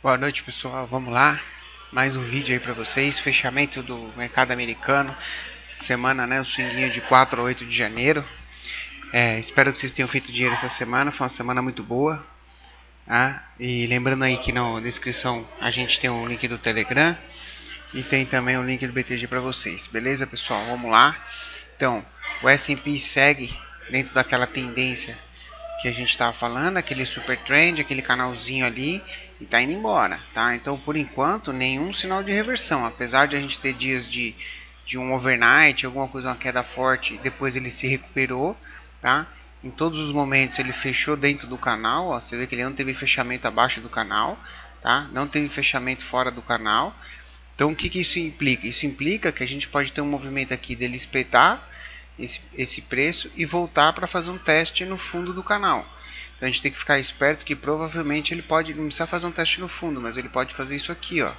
Boa noite pessoal, vamos lá, mais um vídeo aí para vocês, fechamento do mercado americano, semana né, o swinguinho de 4 a 8 de janeiro, é, espero que vocês tenham feito dinheiro essa semana, foi uma semana muito boa, tá? e lembrando aí que na descrição a gente tem o link do Telegram e tem também o link do BTG para vocês, beleza pessoal, vamos lá, então o S&P segue dentro daquela tendência que a gente estava falando, aquele super trend, aquele canalzinho ali, e está indo embora, tá? Então, por enquanto, nenhum sinal de reversão, apesar de a gente ter dias de, de um overnight, alguma coisa, uma queda forte, depois ele se recuperou, tá? Em todos os momentos ele fechou dentro do canal, ó, você vê que ele não teve fechamento abaixo do canal, tá? Não teve fechamento fora do canal. Então, o que, que isso implica? Isso implica que a gente pode ter um movimento aqui dele espetar esse, esse preço e voltar para fazer um teste no fundo do canal. Então a gente tem que ficar esperto que provavelmente ele pode, não precisa fazer um teste no fundo, mas ele pode fazer isso aqui, ó,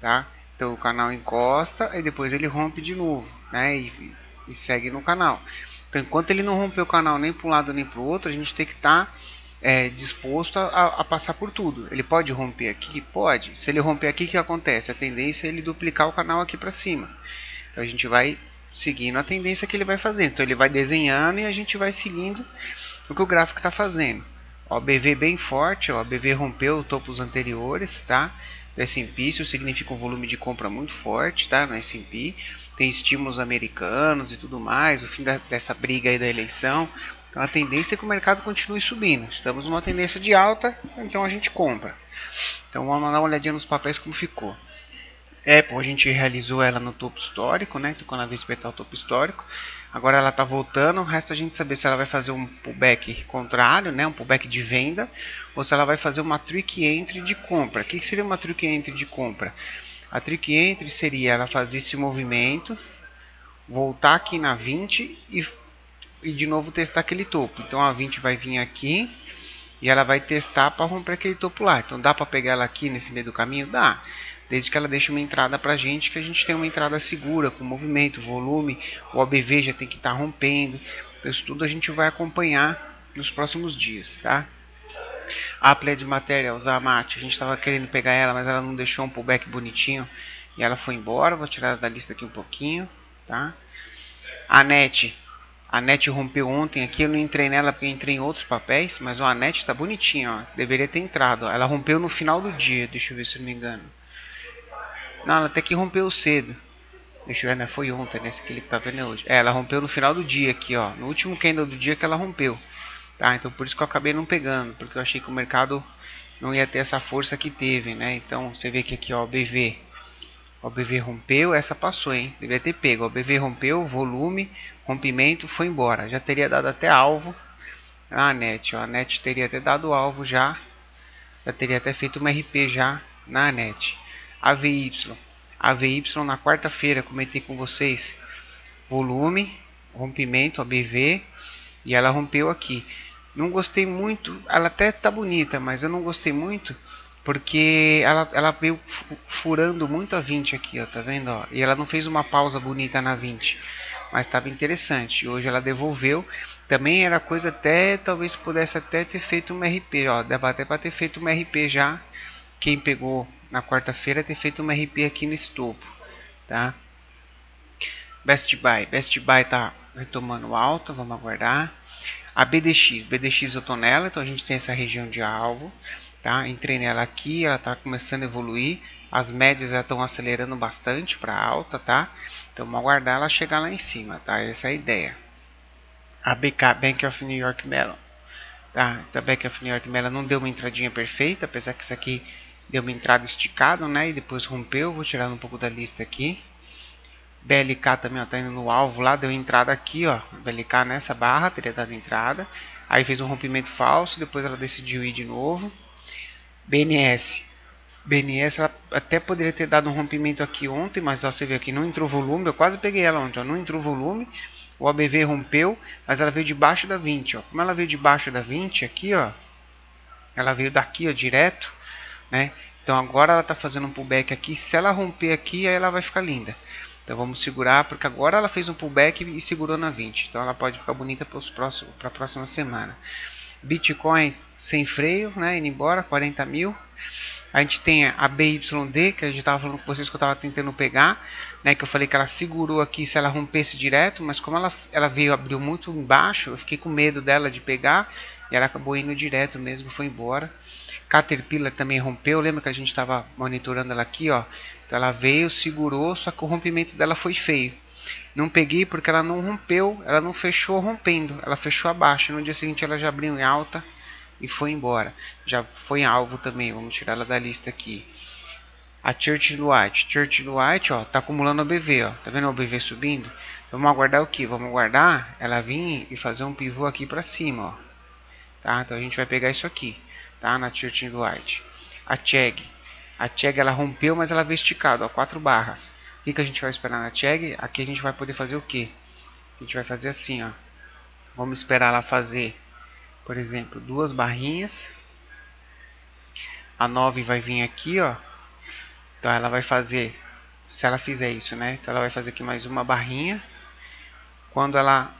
tá? Então o canal encosta e depois ele rompe de novo, né? E, e segue no canal. Então enquanto ele não romper o canal nem para um lado nem para o outro, a gente tem que estar tá, é, disposto a, a, passar por tudo. Ele pode romper aqui? Pode. Se ele romper aqui, o que acontece? A tendência é ele duplicar o canal aqui para cima. Então a gente vai seguindo a tendência que ele vai fazendo. Então ele vai desenhando e a gente vai seguindo o que o gráfico está fazendo. O BV bem forte, o BV rompeu topos anteriores, tá? Do S&P, isso significa um volume de compra muito forte, tá? No S&P, tem estímulos americanos e tudo mais, o fim da, dessa briga aí da eleição. Então a tendência é que o mercado continue subindo. Estamos numa tendência de alta, então a gente compra. Então vamos dar uma olhadinha nos papéis como ficou. Apple a gente realizou ela no topo histórico, né? Ficou na o topo histórico. Agora ela está voltando, resta a gente saber se ela vai fazer um pullback contrário, né? Um pullback de venda, ou se ela vai fazer uma trick entry de compra. O que seria uma trick entry de compra? A trick entry seria ela fazer esse movimento, voltar aqui na 20 e, e de novo testar aquele topo. Então a 20 vai vir aqui e ela vai testar para romper aquele topo lá. Então dá para pegar ela aqui nesse meio do caminho? Dá desde que ela deixe uma entrada para a gente, que a gente tenha uma entrada segura, com movimento, volume, o OBV já tem que estar tá rompendo, isso tudo a gente vai acompanhar nos próximos dias, tá? A de Materials, a Mate, a gente estava querendo pegar ela, mas ela não deixou um pullback bonitinho e ela foi embora, vou tirar da lista aqui um pouquinho, tá? A NET, a NET rompeu ontem aqui, eu não entrei nela porque entrei em outros papéis, mas a NET está bonitinha, ó, deveria ter entrado, ó. ela rompeu no final do dia, deixa eu ver se eu não me engano. Não, ela até que rompeu cedo. Deixa eu ver, né? Foi ontem, né? Esse aqui que tá vendo é hoje. É, ela rompeu no final do dia aqui, ó. No último candle do dia que ela rompeu. Tá? Então por isso que eu acabei não pegando. Porque eu achei que o mercado não ia ter essa força que teve, né? Então você vê que aqui, ó, o BV. O BV rompeu, essa passou, hein? Deveria ter pego. O BV rompeu, volume, rompimento, foi embora. Já teria dado até alvo. A net, ó. A net teria até dado alvo já. Já teria até feito uma RP já na net. AVY. AVY na quarta-feira, comentei com vocês. Volume, rompimento, ABV. E ela rompeu aqui. Não gostei muito, ela até tá bonita, mas eu não gostei muito porque ela, ela veio furando muito a 20 aqui, ó, tá vendo? Ó? E ela não fez uma pausa bonita na 20, mas estava interessante. Hoje ela devolveu. Também era coisa até, talvez pudesse até ter feito uma RP, ó, dava até para ter feito uma RP já. Quem pegou na quarta-feira ter feito uma RP aqui nesse topo, tá? Best Buy, Best Buy tá retomando alta, vamos aguardar. A BDX, BDX eu tô nela, então a gente tem essa região de alvo, tá? Entrei nela aqui, ela tá começando a evoluir, as médias já estão acelerando bastante para alta, tá? Então vamos aguardar ela chegar lá em cima, tá? Essa é a ideia. A BK, Bank of New York Mellon, tá? Então, a Bank of New York Mellon não deu uma entradinha perfeita, apesar que isso aqui deu uma entrada esticada, né? E depois rompeu. Vou tirar um pouco da lista aqui. BLK também está indo no alvo lá, deu entrada aqui, ó. BLK nessa barra teria dado entrada. Aí fez um rompimento falso, depois ela decidiu ir de novo. BNS. BNS ela até poderia ter dado um rompimento aqui ontem, mas ó, você vê aqui não entrou volume. Eu quase peguei ela ontem, ó, não entrou volume. O ABV rompeu, mas ela veio debaixo da 20, ó. Como ela veio debaixo da 20 aqui, ó. Ela veio daqui, ó, direto né? Então agora ela está fazendo um pullback aqui. Se ela romper aqui, aí ela vai ficar linda. Então vamos segurar, porque agora ela fez um pullback e segurou na 20. Então ela pode ficar bonita para a próxima semana. Bitcoin sem freio, né? Indo embora, 40 mil. A gente tem a BYD, que a gente estava falando com vocês que eu estava tentando pegar, né? Que eu falei que ela segurou aqui se ela rompesse direto, mas como ela, ela veio, abriu muito embaixo, eu fiquei com medo dela de pegar e ela acabou indo direto mesmo, foi embora. Caterpillar também rompeu, lembra que a gente estava monitorando ela aqui, ó. Então ela veio, segurou, só que o rompimento dela foi feio. Não peguei porque ela não rompeu, ela não fechou rompendo, ela fechou abaixo. No dia seguinte ela já abriu em alta e foi embora. Já foi alvo também, vamos tirar ela da lista aqui. A Church White, Church White, ó, tá acumulando o BV, ó. Tá vendo o BV subindo? Vamos aguardar o que? Vamos aguardar ela vir e fazer um pivô aqui para cima, ó. Tá? Então a gente vai pegar isso aqui, tá? Na Church White. A Cheg, a Cheg ela rompeu, mas ela veio esticada, ó, quatro barras. O que, que a gente vai esperar na Cheg? Aqui a gente vai poder fazer o que? A gente vai fazer assim, ó. Vamos esperar ela fazer por exemplo, duas barrinhas. A 9 vai vir aqui, ó. Então ela vai fazer, se ela fizer isso, né? Então ela vai fazer aqui mais uma barrinha. Quando ela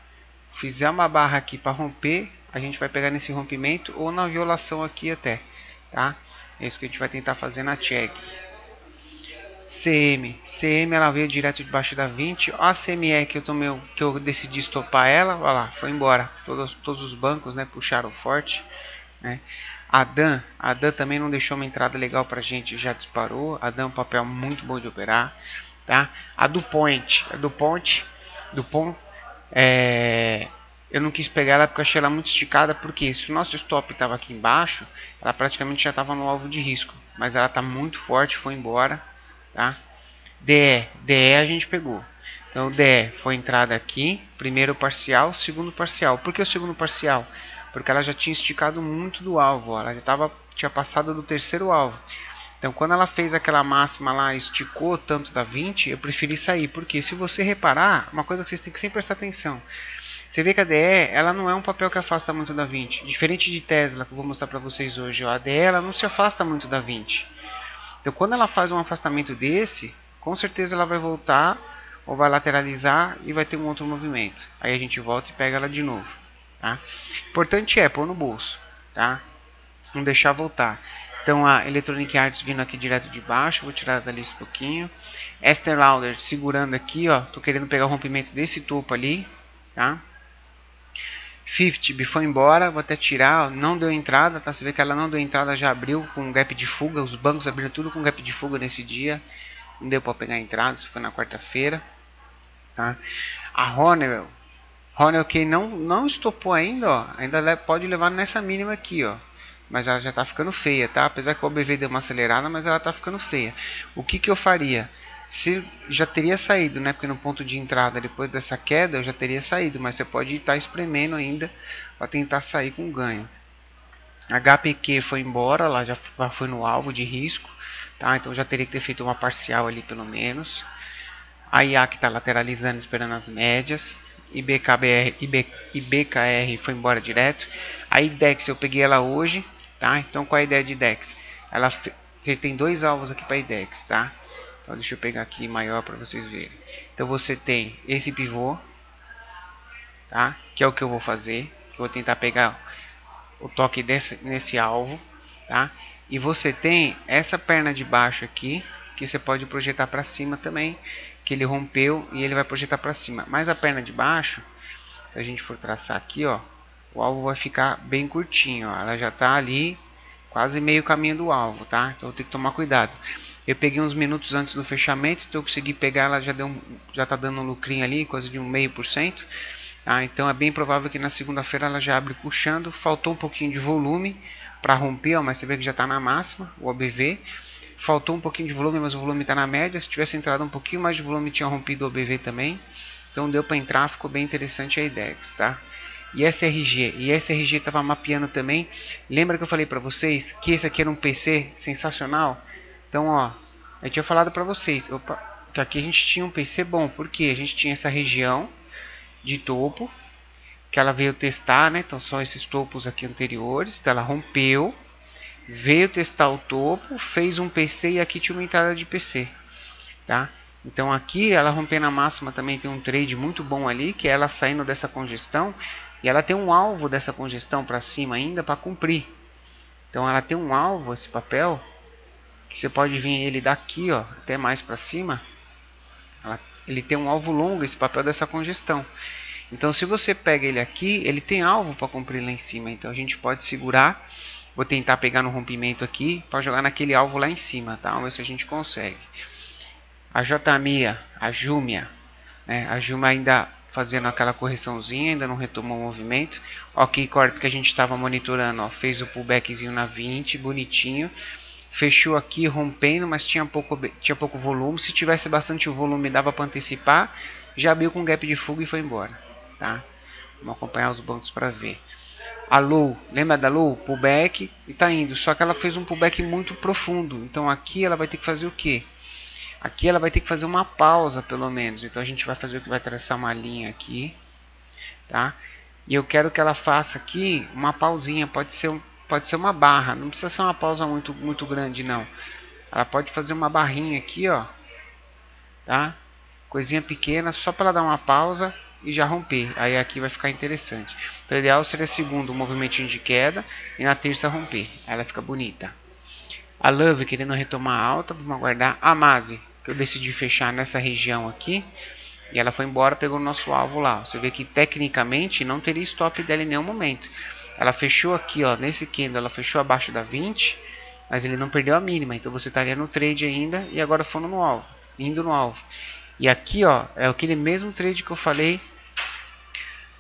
fizer uma barra aqui para romper, a gente vai pegar nesse rompimento ou na violação aqui até, tá? É isso que a gente vai tentar fazer na check. CM. CM ela veio direto debaixo da 20. A CME que eu tomei, que eu decidi estopar ela, olha lá, foi embora. Todos, todos os bancos, né, puxaram forte, né? A Dan, a Dan também não deixou uma entrada legal pra gente, já disparou. A Dan é um papel muito bom de operar, tá? A DuPont, a DuPont, DuPont é eu não quis pegar ela porque achei ela muito esticada, porque se o nosso stop estava aqui embaixo, ela praticamente já estava no alvo de risco, mas ela está muito forte, foi embora, tá? DE, DE a gente pegou. Então, DE foi entrada aqui, primeiro parcial, segundo parcial. Por que o segundo parcial? Porque ela já tinha esticado muito do alvo, ó. ela já tava, tinha passado do terceiro alvo. Então, quando ela fez aquela máxima lá, esticou tanto da 20, eu preferi sair. Porque se você reparar, uma coisa que vocês têm que sempre prestar atenção. Você vê que a DE, ela não é um papel que afasta muito da 20. Diferente de Tesla, que eu vou mostrar para vocês hoje. Ó, a DE, ela não se afasta muito da 20. Então, quando ela faz um afastamento desse, com certeza ela vai voltar ou vai lateralizar e vai ter um outro movimento. Aí a gente volta e pega ela de novo. Tá? Importante é pôr no bolso, tá? Não deixar voltar. Então a Electronic Arts vindo aqui direto de baixo, vou tirar dali um pouquinho. Esther Lauder segurando aqui, ó, tô querendo pegar o rompimento desse topo ali, tá? 50 foi embora, vou até tirar, não deu entrada, tá? Você vê que ela não deu entrada, já abriu com gap de fuga, os bancos abriram tudo com gap de fuga nesse dia. Não deu para pegar entrada, isso foi na quarta-feira, tá? A Honeywell, Honeywell que não não estopou ainda, ó, ainda pode levar nessa mínima aqui, ó. Mas ela já está ficando feia, tá? Apesar que o OBV deu uma acelerada, mas ela está ficando feia. O que que eu faria? Se já teria saído, né? Porque no ponto de entrada, depois dessa queda, eu já teria saído, mas você pode estar espremendo ainda para tentar sair com ganho. HPQ foi embora, lá já foi no alvo de risco, tá? Então já teria que ter feito uma parcial ali pelo menos. A IAC está lateralizando, esperando as médias. IBKBR, IB, IBKR foi embora direto. A IDEX eu peguei ela hoje, tá? Então qual é a ideia de IDEX? Ela você tem dois alvos aqui para IDEX, tá? Então deixa eu pegar aqui maior para vocês verem. Então você tem esse pivô, tá? Que é o que eu vou fazer. Eu vou tentar pegar o toque desse, nesse alvo, tá? E você tem essa perna de baixo aqui, que você pode projetar para cima também, que ele rompeu e ele vai projetar para cima. Mas a perna de baixo, se a gente for traçar aqui, ó, o alvo vai ficar bem curtinho, ó. Ela já está ali quase meio caminho do alvo, tá? Então tem que tomar cuidado. Eu peguei uns minutos antes do fechamento, então eu consegui pegar, ela já deu já está dando um lucrinho ali, coisa de um meio por cento. Tá? Então é bem provável que na segunda-feira ela já abre puxando. Faltou um pouquinho de volume para romper, ó, mas você vê que já está na máxima, o OBV. Faltou um pouquinho de volume, mas o volume está na média. Se tivesse entrado um pouquinho mais de volume, tinha rompido o OBV também. Então deu para entrar, ficou bem interessante a IDEX, tá? E SRG, e SRG estava mapeando também. Lembra que eu falei para vocês que esse aqui era um PC sensacional? Então, ó, eu tinha falado para vocês opa, que aqui a gente tinha um PC bom, porque a gente tinha essa região de topo que ela veio testar, né? Então são esses topos aqui anteriores, então ela rompeu, veio testar o topo, fez um PC e aqui tinha uma entrada de PC, tá? Então aqui ela rompendo a máxima também tem um trade muito bom ali, que é ela saindo dessa congestão e ela tem um alvo dessa congestão para cima ainda para cumprir. Então ela tem um alvo esse papel você pode vir ele daqui, ó, até mais para cima. Ele tem um alvo longo, esse papel dessa congestão. Então, se você pega ele aqui, ele tem alvo para cumprir lá em cima. Então, a gente pode segurar. Vou tentar pegar no rompimento aqui para jogar naquele alvo lá em cima, tá? Vamos ver se a gente consegue. A Jmia, a Jumia, né? A Jumia ainda fazendo aquela correçãozinha, ainda não retomou o movimento. Ok Corp que a gente estava monitorando, ó, fez o pullbackzinho na 20, bonitinho. Fechou aqui rompendo, mas tinha pouco, tinha pouco volume. Se tivesse bastante volume, dava para antecipar. Já abriu com gap de fuga e foi embora. Tá? Vamos acompanhar os bancos para ver. A Low, lembra da Low? Pullback e tá indo. Só que ela fez um pullback muito profundo. Então aqui ela vai ter que fazer o que? Aqui ela vai ter que fazer uma pausa, pelo menos. Então a gente vai fazer o que vai traçar uma linha aqui, tá? E eu quero que ela faça aqui uma pausinha, pode ser, pode ser uma barra, não precisa ser uma pausa muito, muito grande não. Ela pode fazer uma barrinha aqui, ó, tá? Coisinha pequena, só para dar uma pausa e já romper. Aí aqui vai ficar interessante. Então o ideal seria segundo um movimentinho de queda e na terça romper. Aí ela fica bonita. A Love querendo retomar alta, vamos aguardar. A Mase que eu decidi fechar nessa região aqui. E ela foi embora, pegou o nosso alvo lá. Você vê que tecnicamente não teria stop dela em nenhum momento. Ela fechou aqui, ó, nesse candle, ela fechou abaixo da 20, mas ele não perdeu a mínima. Então você estaria no trade ainda e agora foram no alvo, indo no alvo. E aqui, ó, é aquele mesmo trade que eu falei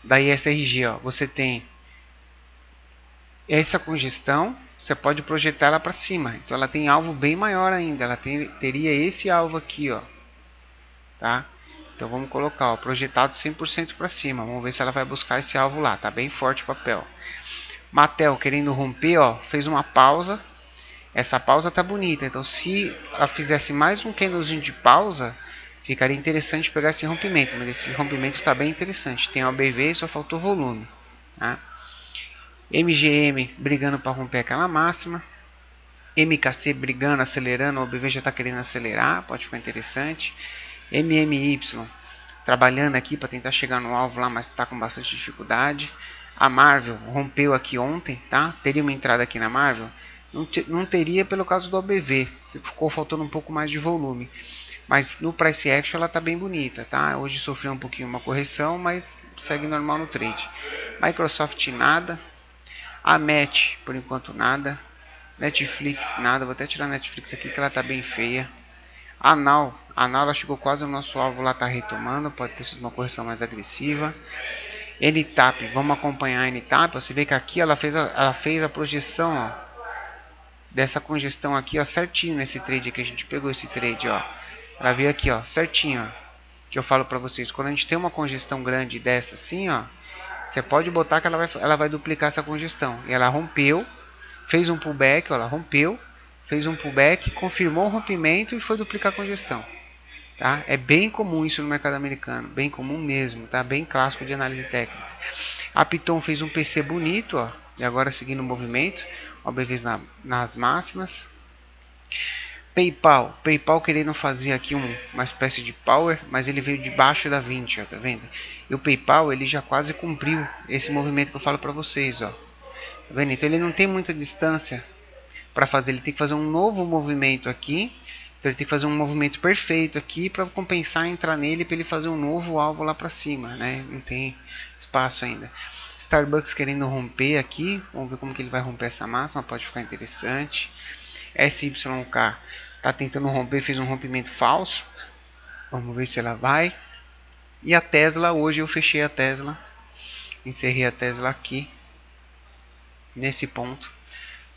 da ISRG, ó. Você tem essa congestão você pode projetar ela para cima. Então ela tem alvo bem maior ainda. Ela tem, teria esse alvo aqui, ó. Tá? Então vamos colocar, ó, projetado 100% para cima. Vamos ver se ela vai buscar esse alvo lá. Tá bem forte o papel. Matel querendo romper, ó, fez uma pausa. Essa pausa tá bonita. Então se ela fizesse mais um candlezinho de pausa, ficaria interessante pegar esse rompimento. Mas esse rompimento está bem interessante. Tem o BV, só faltou volume. Tá? MGM brigando para romper aquela máxima. MKC brigando, acelerando, o OBV já está querendo acelerar, pode ficar interessante. MMY trabalhando aqui para tentar chegar no alvo lá, mas está com bastante dificuldade. A Marvel rompeu aqui ontem, tá? Teria uma entrada aqui na Marvel? Não, te, não teria pelo caso do OBV, ficou faltando um pouco mais de volume. Mas no price action ela está bem bonita, tá? Hoje sofreu um pouquinho uma correção, mas segue normal no trade. Microsoft nada, a Match, por enquanto nada. Netflix, nada. Vou até tirar a Netflix aqui que ela tá bem feia. A Now, a Now ela chegou quase ao nosso alvo, lá tá retomando. Pode ter sido uma correção mais agressiva. NTAP, vamos acompanhar a NTAP. Você vê que aqui ela fez a, ela fez a projeção ó, dessa congestão aqui ó, certinho nesse trade que a gente pegou esse trade. ó. Ela veio aqui ó, certinho. Ó, que eu falo para vocês, quando a gente tem uma congestão grande dessa assim, ó, você pode botar que ela vai, ela vai duplicar essa congestão. E ela rompeu, fez um pullback, ó, ela rompeu, fez um pullback, confirmou o rompimento e foi duplicar a congestão. Tá? É bem comum isso no mercado americano, bem comum mesmo, tá? bem clássico de análise técnica. A Piton fez um PC bonito, ó, e agora seguindo o movimento, OBVs na, nas máximas. PayPal, PayPal querendo fazer aqui um, uma espécie de power, mas ele veio debaixo da 20, ó, tá vendo? E o PayPal ele já quase cumpriu esse movimento que eu falo para vocês, ó. Tá vendo? Então ele não tem muita distância para fazer, ele tem que fazer um novo movimento aqui. Então ele tem que fazer um movimento perfeito aqui para compensar entrar nele para ele fazer um novo alvo lá para cima, né? Não tem espaço ainda. Starbucks querendo romper aqui, vamos ver como que ele vai romper essa máxima, pode ficar interessante. SYK está tentando romper, fez um rompimento falso. Vamos ver se ela vai. E a Tesla, hoje eu fechei a Tesla. Encerrei a Tesla aqui. Nesse ponto.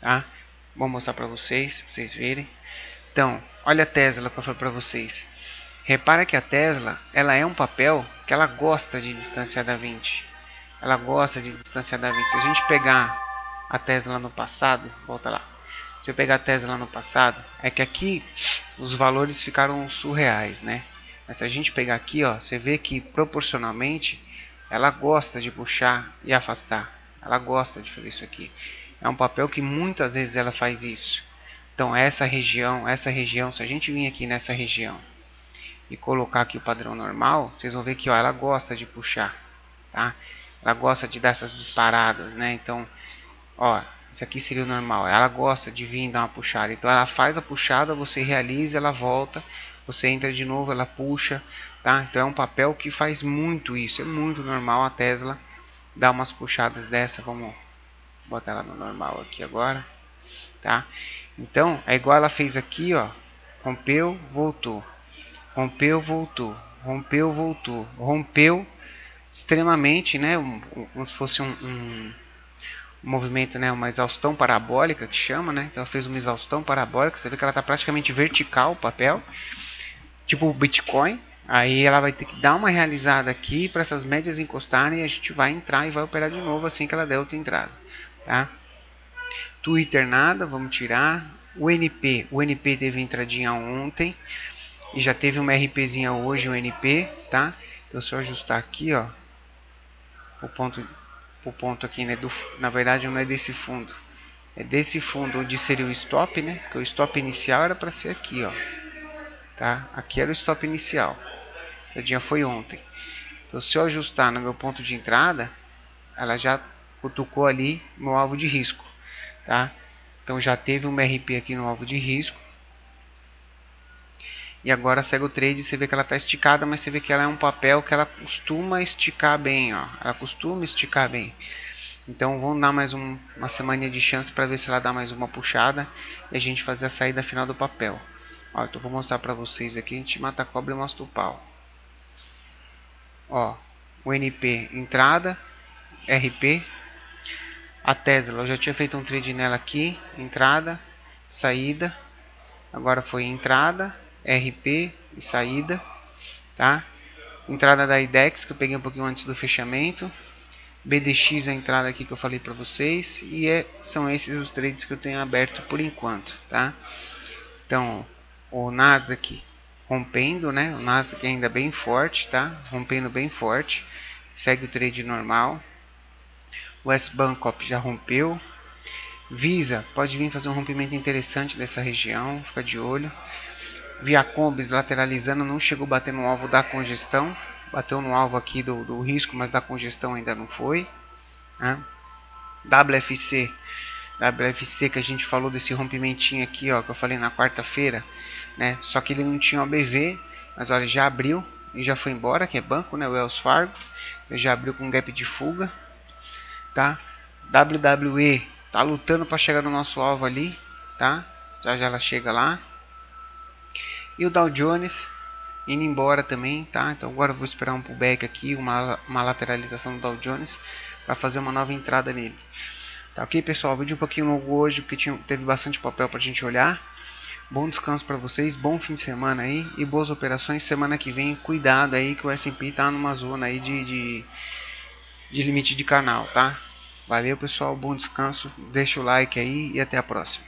Tá? Vou mostrar para vocês, pra vocês verem. Então, olha a Tesla que eu falei para vocês. Repara que a Tesla, ela é um papel que ela gosta de distanciar da 20. Ela gosta de distanciar da 20. Se a gente pegar a Tesla no passado, volta lá. Se eu pegar a Tesla no passado, é que aqui os valores ficaram surreais, né? Mas se a gente pegar aqui, ó, você vê que proporcionalmente ela gosta de puxar e afastar. Ela gosta de fazer isso aqui. É um papel que muitas vezes ela faz isso. Então essa região, essa região, se a gente vir aqui nessa região e colocar aqui o padrão normal, vocês vão ver que ó, ela gosta de puxar, tá? Ela gosta de dar essas disparadas, né? Então, ó, Isso aqui seria o normal. Ela gosta de vir dar uma puxada. Então ela faz a puxada, você realiza, ela volta, você entra de novo, ela puxa, tá? Então é um papel que faz muito isso. É muito normal a Tesla dar umas puxadas dessa. Vamos botar ela no normal aqui agora, tá? Então é igual ela fez aqui, ó. Rompeu, voltou. Rompeu, voltou. Rompeu, voltou. Rompeu extremamente, né? Um, como se fosse um, um movimento, né, uma exaustão parabólica que chama, né? Então ela fez uma exaustão parabólica, você vê que ela está praticamente vertical o papel, tipo o Bitcoin. Aí ela vai ter que dar uma realizada aqui para essas médias encostarem e a gente vai entrar e vai operar de novo assim que ela der outra entrada, tá? Twitter nada, vamos tirar. O NP, o NP teve entradinha ontem e já teve uma RPzinha hoje, o NP, tá? Então se eu ajustar aqui, ó, o ponto o ponto aqui, né, do, na verdade não é desse fundo, é desse fundo onde seria o stop, né, que o stop inicial era para ser aqui, ó, tá, aqui era o stop inicial, o dia foi ontem, então se eu ajustar no meu ponto de entrada, ela já cutucou ali no alvo de risco, tá, então já teve um RP aqui no alvo de risco, e agora segue o trade, você vê que ela está esticada, mas você vê que ela é um papel que ela costuma esticar bem, ó. Ela costuma esticar bem. Então vamos dar mais um, uma semana de chance para ver se ela dá mais uma puxada e a gente fazer a saída final do papel. Ó, então vou mostrar para vocês aqui, a gente mata a cobra e mostra o pau. Ó, o NP entrada, RP. A Tesla, eu já tinha feito um trade nela aqui, entrada, saída. Agora foi entrada, RP e saída, tá? Entrada da IDEX que eu peguei um pouquinho antes do fechamento. BDX a entrada aqui que eu falei para vocês e é, são esses os trades que eu tenho aberto por enquanto, tá? Então, o Nasdaq rompendo, né? O Nasdaq ainda bem forte, tá? Rompendo bem forte. Segue o trade normal. O S-Bancop já rompeu. Visa pode vir fazer um rompimento interessante dessa região, fica de olho. Viacombis lateralizando, não chegou a bater no alvo da congestão. Bateu no alvo aqui do, do risco, mas da congestão ainda não foi. Né? WFC. WFC que a gente falou desse rompimentinho aqui, ó, que eu falei na quarta-feira, né? Só que ele não tinha OBV, mas olha, já abriu e já foi embora, que é banco, né? O Wells Fargo. Ele já abriu com gap de fuga, tá? WWE tá lutando para chegar no nosso alvo ali, tá? Já já ela chega lá. E o Dow Jones indo embora também, tá? Então agora eu vou esperar um pullback aqui, uma, uma lateralização do Dow Jones para fazer uma nova entrada nele. Tá ok, pessoal? Vídeo um pouquinho longo hoje porque tinha, teve bastante papel para a gente olhar. Bom descanso para vocês, bom fim de semana aí e boas operações semana que vem. Cuidado aí que o S&P tá numa zona aí de, de, de limite de canal, tá? Valeu, pessoal, bom descanso, deixa o like aí e até a próxima.